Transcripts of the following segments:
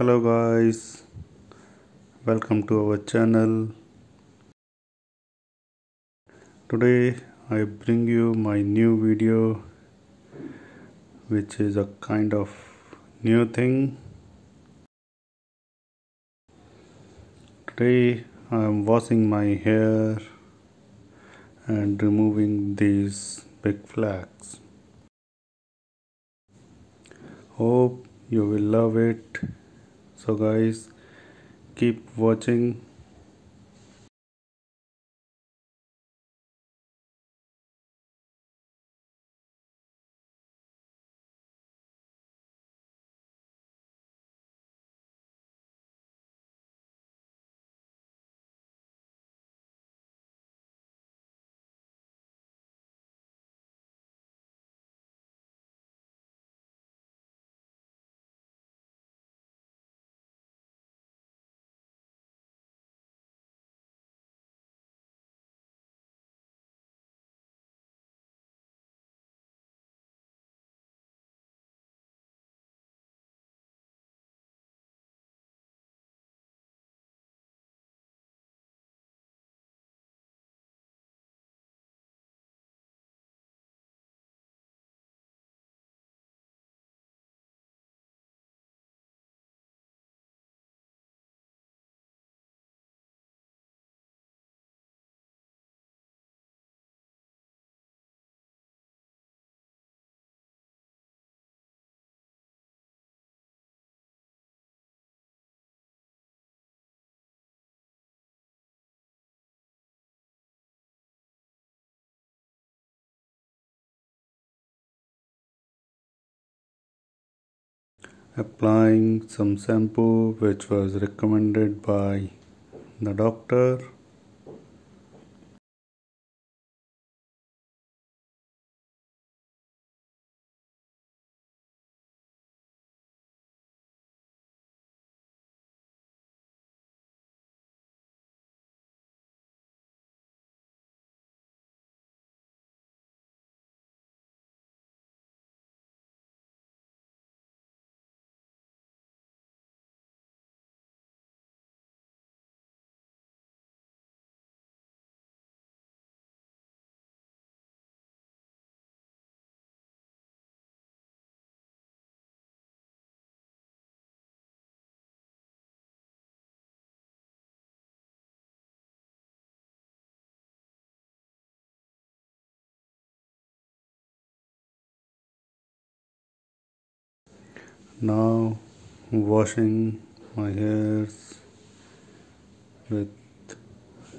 hello guys. Welcome to our channel. Today I bring you my new video which is a kind of new thing. Today I am washing my hair and removing these big flags. Hope you will love it so guys keep watching applying some shampoo which was recommended by the doctor now washing my hairs with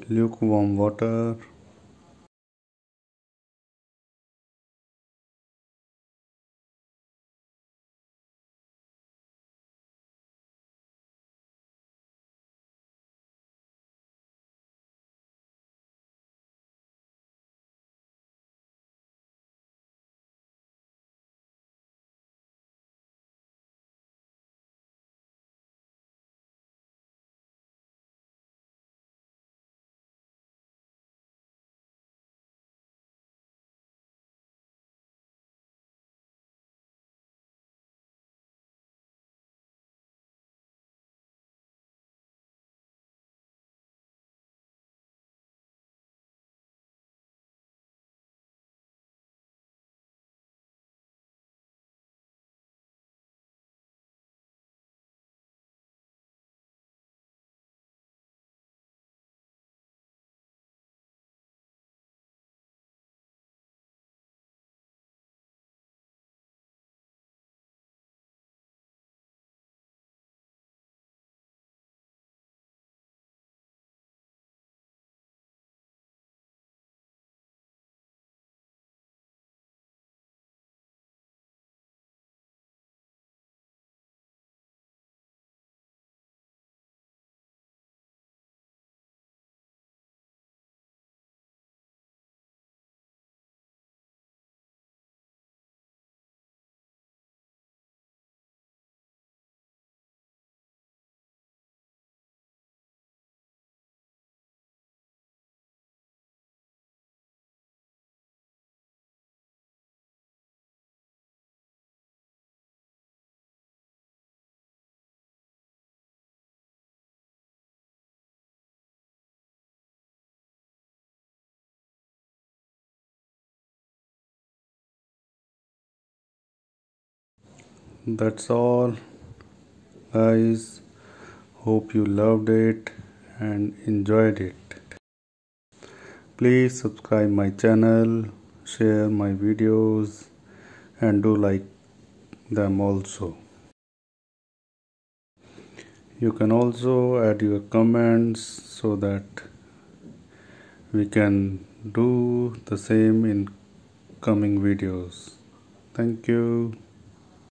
lukewarm water that's all guys. Hope you loved it and enjoyed it. Please subscribe my channel share my videos and do like them also. You can also add your comments so that we can do the same in coming videos. Thank you